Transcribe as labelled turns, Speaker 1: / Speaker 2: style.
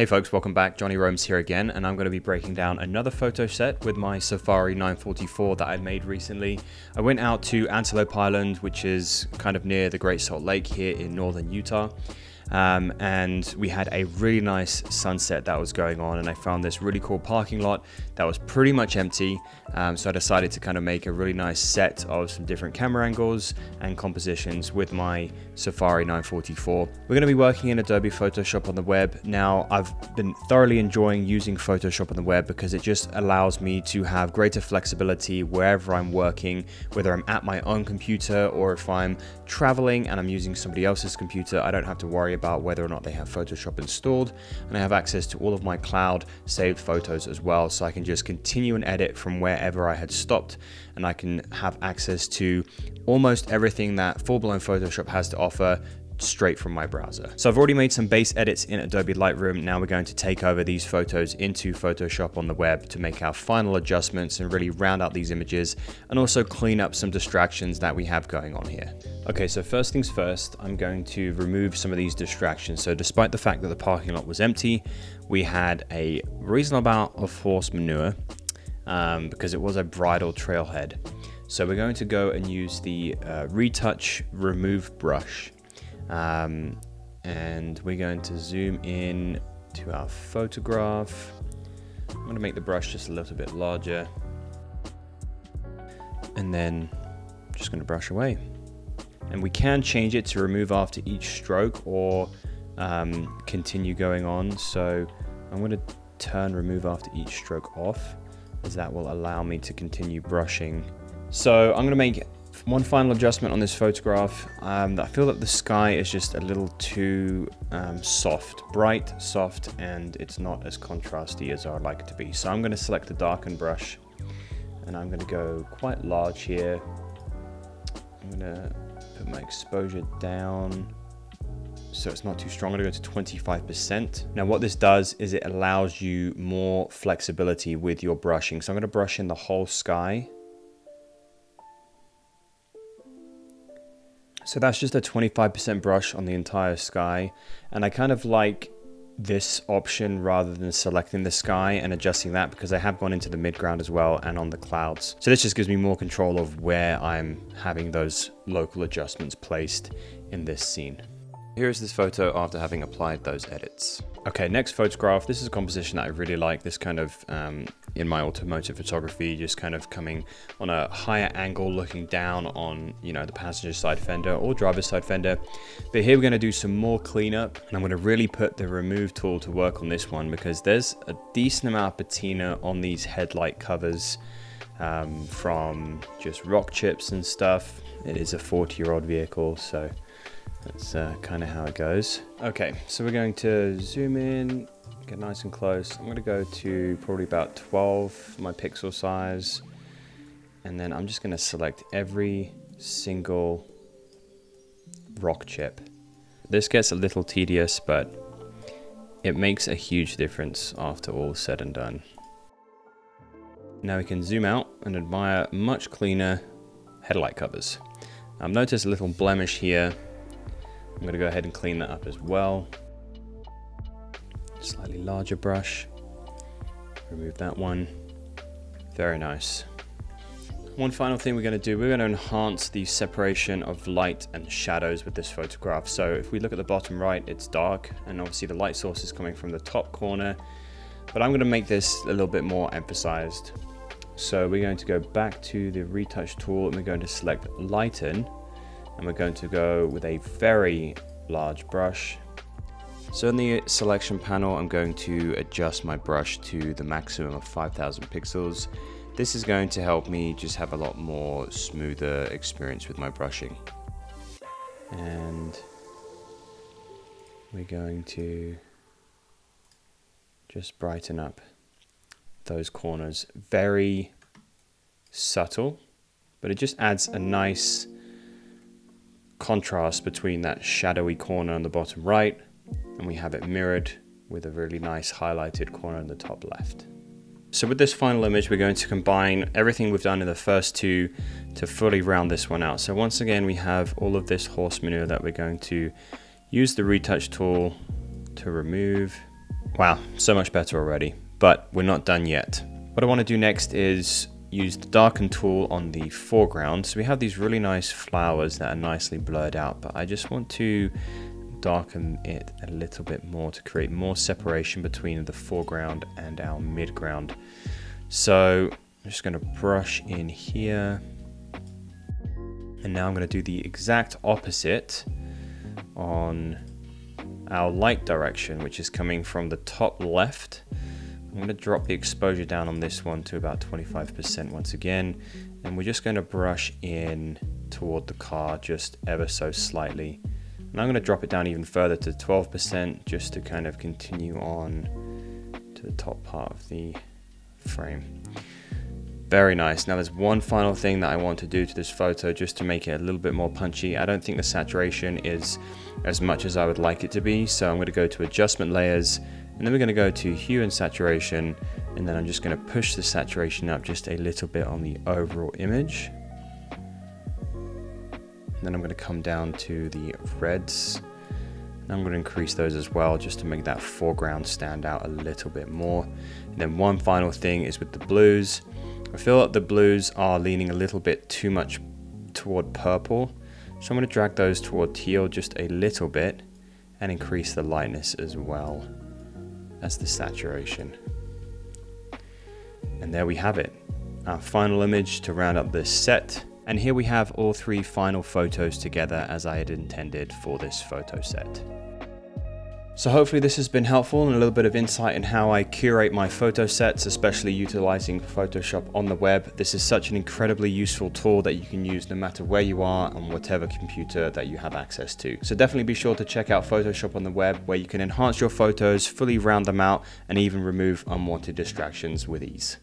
Speaker 1: Hey folks, welcome back. Jonny Roams here again, and I'm going to be breaking down another photo set with my Safari 944 that I made recently. I went out to Antelope Island, which is kind of near the Great Salt Lake here in northern Utah. Um, and we had a really nice sunset that was going on and I found this really cool parking lot that was pretty much empty um, so I decided to kind of make a really nice set of some different camera angles and compositions with my Safari 944. We're going to be working in Adobe Photoshop on the web. Now I've been thoroughly enjoying using Photoshop on the web because it just allows me to have greater flexibility wherever I'm working, whether I'm at my own computer or if I'm traveling and I'm using somebody else's computer, I don't have to worry about whether or not they have Photoshop installed and I have access to all of my cloud saved photos as well so I can just continue and edit from wherever I had stopped and I can have access to almost everything that full-blown Photoshop has to offer straight from my browser. So I've already made some base edits in Adobe Lightroom. Now we're going to take over these photos into Photoshop on the web to make our final adjustments and really round out these images and also clean up some distractions that we have going on here. Okay, so first things first, I'm going to remove some of these distractions. So despite the fact that the parking lot was empty, we had a reasonable amount of horse manure um, because it was a bridle trailhead. So we're going to go and use the uh, retouch remove brush um, and we're going to zoom in to our photograph. I'm going to make the brush just a little bit larger. And then just going to brush away. And we can change it to remove after each stroke or um, continue going on. So I'm going to turn remove after each stroke off as that will allow me to continue brushing. So I'm going to make one final adjustment on this photograph. Um, I feel that the sky is just a little too um, soft, bright, soft, and it's not as contrasty as I'd like it to be. So I'm going to select the darken brush and I'm going to go quite large here. I'm going to put my exposure down so it's not too strong. I'm going to go to 25%. Now what this does is it allows you more flexibility with your brushing. So I'm going to brush in the whole sky So that's just a 25% brush on the entire sky. And I kind of like this option rather than selecting the sky and adjusting that because I have gone into the midground as well and on the clouds. So this just gives me more control of where I'm having those local adjustments placed in this scene. Here's this photo after having applied those edits. Okay, next photograph. This is a composition that I really like. This kind of, um, in my automotive photography, just kind of coming on a higher angle, looking down on, you know, the passenger side fender or driver's side fender. But here we're going to do some more cleanup and I'm going to really put the remove tool to work on this one because there's a decent amount of patina on these headlight covers um, from just rock chips and stuff. It is a 40 year old vehicle, so that's uh, kind of how it goes. Okay, so we're going to zoom in, get nice and close. I'm going to go to probably about 12, my pixel size. And then I'm just going to select every single rock chip. This gets a little tedious, but it makes a huge difference after all said and done. Now we can zoom out and admire much cleaner headlight covers. I've noticed a little blemish here I'm going to go ahead and clean that up as well. Slightly larger brush. Remove that one. Very nice. One final thing we're going to do, we're going to enhance the separation of light and shadows with this photograph. So if we look at the bottom right, it's dark and obviously the light source is coming from the top corner. But I'm going to make this a little bit more emphasized. So we're going to go back to the retouch tool and we're going to select lighten and we're going to go with a very large brush. So in the selection panel, I'm going to adjust my brush to the maximum of 5000 pixels. This is going to help me just have a lot more smoother experience with my brushing. And we're going to just brighten up those corners. Very subtle, but it just adds a nice contrast between that shadowy corner on the bottom right and we have it mirrored with a really nice highlighted corner in the top left. So with this final image, we're going to combine everything we've done in the first two to fully round this one out. So once again, we have all of this horse manure that we're going to use the retouch tool to remove. Wow, so much better already. But we're not done yet. What I want to do next is use the darken tool on the foreground. So we have these really nice flowers that are nicely blurred out, but I just want to darken it a little bit more to create more separation between the foreground and our midground. So I'm just going to brush in here. And now I'm going to do the exact opposite on our light direction, which is coming from the top left. I'm going to drop the exposure down on this one to about 25% once again. And we're just going to brush in toward the car just ever so slightly. And I'm going to drop it down even further to 12% just to kind of continue on to the top part of the frame. Very nice. Now there's one final thing that I want to do to this photo just to make it a little bit more punchy. I don't think the saturation is as much as I would like it to be. So I'm going to go to adjustment layers and then we're going to go to hue and saturation and then I'm just going to push the saturation up just a little bit on the overall image. Then I'm going to come down to the reds. And I'm going to increase those as well just to make that foreground stand out a little bit more. And then one final thing is with the blues. I feel like the blues are leaning a little bit too much toward purple. So I'm going to drag those toward teal just a little bit and increase the lightness as well as the saturation. And there we have it. Our final image to round up this set. And here we have all three final photos together as I had intended for this photo set. So hopefully this has been helpful and a little bit of insight in how I curate my photo sets, especially utilizing Photoshop on the web. This is such an incredibly useful tool that you can use no matter where you are on whatever computer that you have access to. So definitely be sure to check out Photoshop on the web where you can enhance your photos, fully round them out, and even remove unwanted distractions with ease.